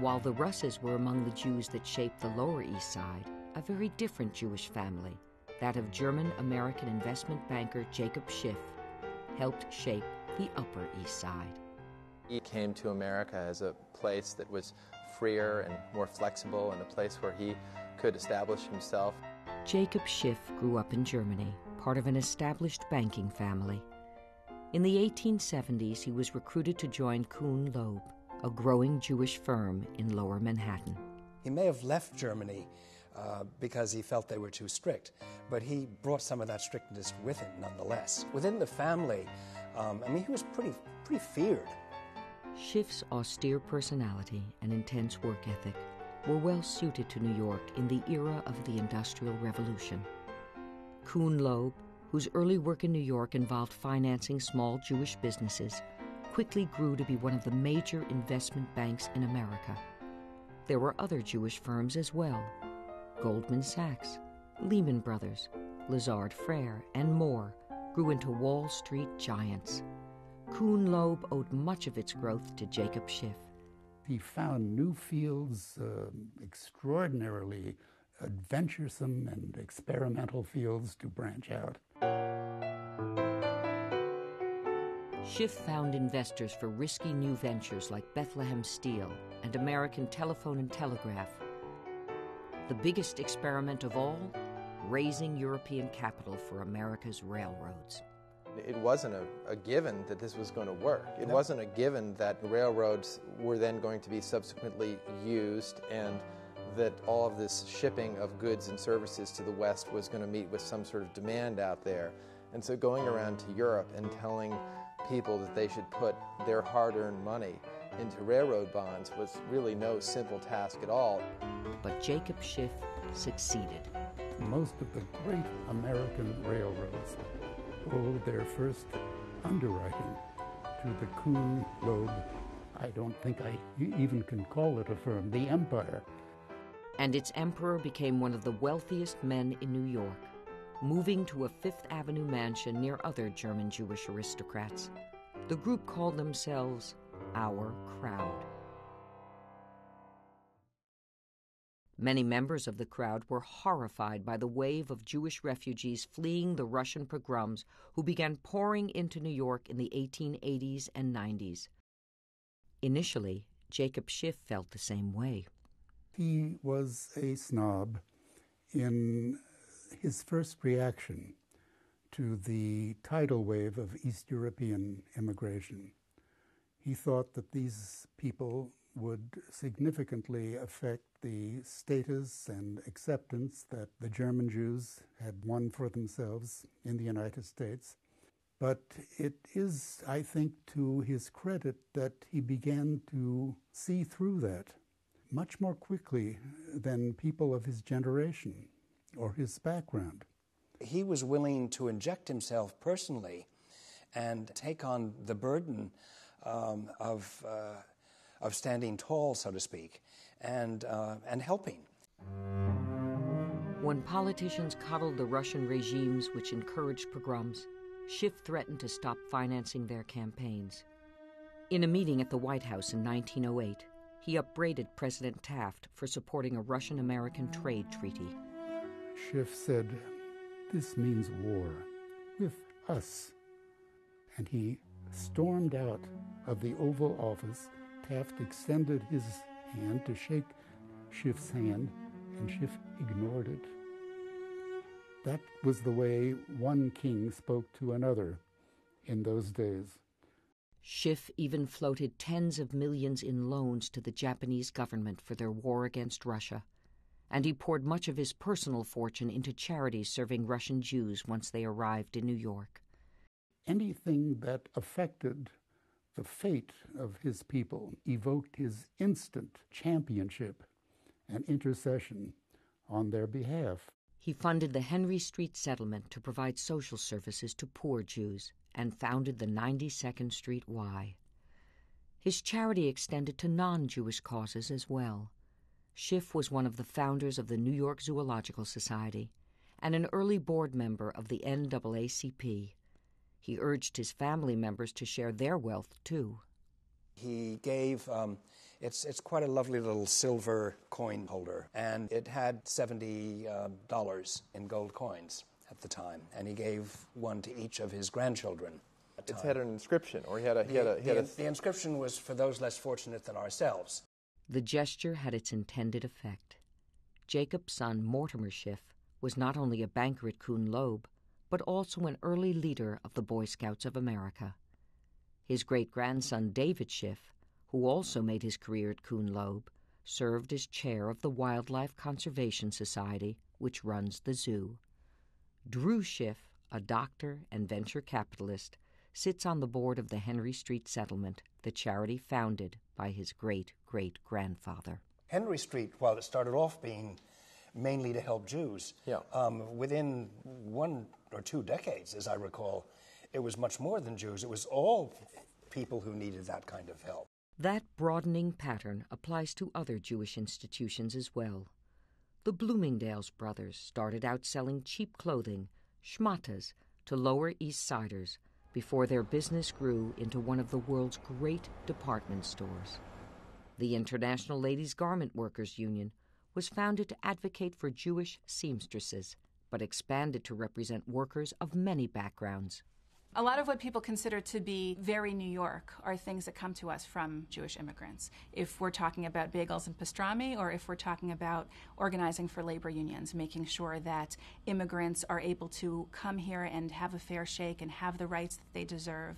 While the Russes were among the Jews that shaped the Lower East Side, a very different Jewish family, that of German American investment banker Jacob Schiff, helped shape the Upper East Side. He came to America as a place that was freer and more flexible and a place where he could establish himself. Jacob Schiff grew up in Germany, part of an established banking family. In the 1870s, he was recruited to join Kuhn Loeb, a growing Jewish firm in lower Manhattan. He may have left Germany uh, because he felt they were too strict, but he brought some of that strictness with him nonetheless. Within the family, um, I mean, he was pretty, pretty feared. Schiff's austere personality and intense work ethic were well suited to New York in the era of the Industrial Revolution. Kuhn Loeb, whose early work in New York involved financing small Jewish businesses, quickly grew to be one of the major investment banks in America. There were other Jewish firms as well Goldman Sachs, Lehman Brothers, Lazard Frere, and more grew into Wall Street giants. Kuhn Loeb owed much of its growth to Jacob Schiff. He found new fields, uh, extraordinarily adventuresome and experimental fields to branch out. Schiff found investors for risky new ventures like Bethlehem Steel and American Telephone and Telegraph. The biggest experiment of all raising European capital for America's railroads. It wasn't a, a, given that this was going to work. It no. wasn't a given that railroads were then going to be subsequently used and that all of this shipping of goods and services to the West was going to meet with some sort of demand out there. And so going around to Europe and telling people that they should put their hard earned money into railroad bonds was really no simple task at all. But Jacob Schiff succeeded. Most of the great American railroads owed their first underwriting to the Kuhn Loeb. I don't think I even can call it a firm, the Empire. And its emperor became one of the wealthiest men in New York, moving to a Fifth Avenue mansion near other German Jewish aristocrats. The group called themselves Our Crowd. Many members of the crowd were horrified by the wave of Jewish refugees fleeing the Russian pogroms who began pouring into New York in the 1880s and 90s. Initially, Jacob Schiff felt the same way. He was a snob in his first reaction to the tidal wave of East European immigration. He thought that these people would significantly affect the status and acceptance that the German Jews had won for themselves in the United States. But it is, I think, to his credit that he began to see through that much more quickly than people of his generation or his background. He was willing to inject himself personally and take on the burden um, of, uh, of standing tall, so to speak, and, uh, and helping. When politicians coddled the Russian regimes which encouraged pogroms, Schiff threatened to stop financing their campaigns. In a meeting at the White House in 1908, he upbraided President Taft for supporting a Russian American trade treaty. Schiff said, This means war with us. And he stormed out of the Oval Office. Taft extended his hand to shake Schiff's hand, and Schiff ignored it. That was the way one king spoke to another in those days. Schiff even floated tens of millions in loans to the Japanese government for their war against Russia, and he poured much of his personal fortune into charities serving Russian Jews once they arrived in New York. Anything that affected the fate of his people evoked his instant championship and intercession on their behalf. He funded the Henry Street Settlement to provide social services to poor Jews and founded the 92nd Street Y. His charity extended to non Jewish causes as well. Schiff was one of the founders of the New York Zoological Society and an early board member of the NAACP. He urged his family members to share their wealth too. He gave um, It's, it's quite a lovely little silver coin holder, and it had $70 uh, in gold coins at the time, and he gave one to each of his grandchildren. It had an inscription, or he had a. He the, had a, he the, had a the inscription was for those less fortunate than ourselves. The gesture had its intended effect. Jacob's son, Mortimer Schiff, was not only a banker at Kuhn Loeb, but also an early leader of the Boy Scouts of America. His great grandson, David Schiff, who also made his career at Kuhn Loeb, served as chair of the Wildlife Conservation Society, which runs the zoo. Drew Schiff, a doctor and venture capitalist, sits on the board of the Henry Street Settlement, the charity founded by his great great grandfather. Henry Street, while it started off being mainly to help Jews, Yeah. um, within one or two decades, as I recall, it was much more than Jews. It was all people who needed that kind of help. That broadening pattern applies to other Jewish institutions as well. The Bloomingdale's brothers started out selling cheap clothing, schmatas, to Lower East Siders before their business grew into one of the world's great department stores. The International Ladies Garment Workers Union was founded to advocate for Jewish seamstresses, but expanded to represent workers of many backgrounds. A lot of what people consider to be very New York are things that come to us from Jewish immigrants. If we're talking about bagels and pastrami, or if we're talking about organizing for labor unions, making sure that immigrants are able to come here and have a fair shake and have the rights that they deserve.